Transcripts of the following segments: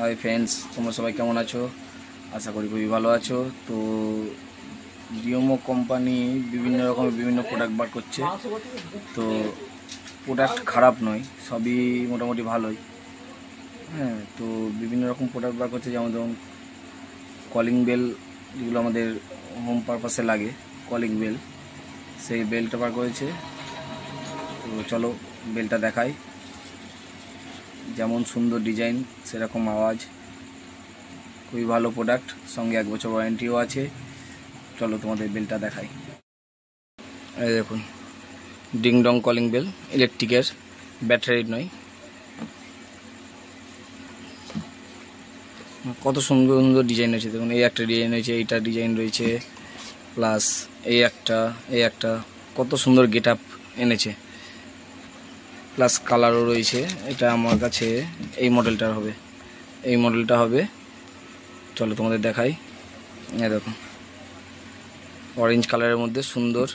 Hi friends তোমরা সবাই কেমন আছো? আশা করি খুবই ভালো আছো। তো ডিওমো কোম্পানি বিভিন্ন রকমের বিভিন্ন প্রোডাক্ট বার করছে। তো প্রোডাক্ট খারাপ নয়, সবই মোটামুটি ভালোই। হ্যাঁ তো বিভিন্ন রকম প্রোডাক্ট বার করছে, যেমন ধরুন কলিং বেল যেগুলো আমাদের হোম পারপাসে লাগে কলিং বেল সেই বেলটা বার করেছে। তো চলো বেলটা দেখাই। যেমন সুন্দর ডিজাইন, সেরকম আওয়াজ। খুবই ভালো প্রোডাক্ট সঙ্গে এক বছর ওয়ারেন্টিও আছে। চলো তোমাদের বেলটা দেখাই। এই দেখুন ডিং ডং কলিং বেল ইলেকট্রিকের ব্যাটারির নয়। কত সুন্দর সুন্দর ডিজাইন আছে দেখুন, এই একটা ডিজাইন রয়েছে এইটা ডিজাইন রয়েছে প্লাস এই একটা এই একটা, কত সুন্দর গেট আপ এনেছে। প্লাস কালারও রয়েছে। এটা আমার কাছে এই মডেলটার হবে। এই মডেলটা হবে। চলো তোমাদের দেখাই। দেখো। অরেঞ্জ কালারের মধ্যে সুন্দর।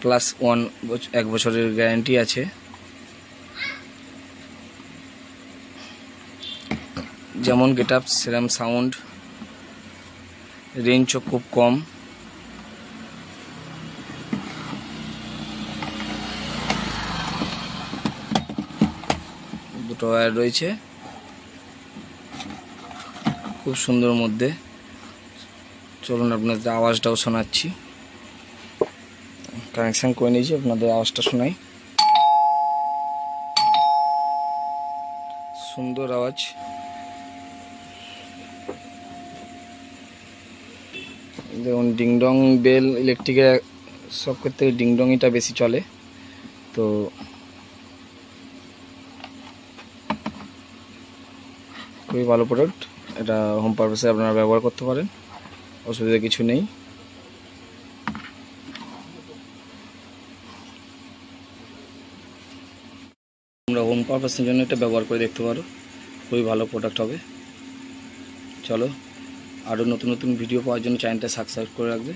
প্লাস ওয়ান এক বছরের গ্যারান্টি আছে। যেমন গেট আপ সেরাম সাউন্ড রেঞ্জও খুব কম। ওয়্যার রয়েছে। খুব সুন্দর মধ্যে। চলুন আপনাদের আওয়াজটাও শোনাচ্ছি। কানেকশান করে নিয়েছি, আপনাদের আওয়াজটা শোনাই। সুন্দর আওয়াজ। যেমন ডিংডং বেল ইলেকট্রিকের সব ক্ষেত্রে ডিংডংইটা বেশি চলে। তো খুবই ভালো প্রোডাক্ট এটা হোম পারপাসে আপনারা ব্যবহার করতে পারেন। অসুবিধা কিছু নেই। আমরা হোম পারপাসের জন্য এটা ব্যবহার করে দেখতে পারো। খুবই ভালো প্রোডাক্ট হবে। চলো আরও নতুন নতুন ভিডিও পাওয়ার জন্য চ্যানেলটা সাবস্ক্রাইব করে রাখবে।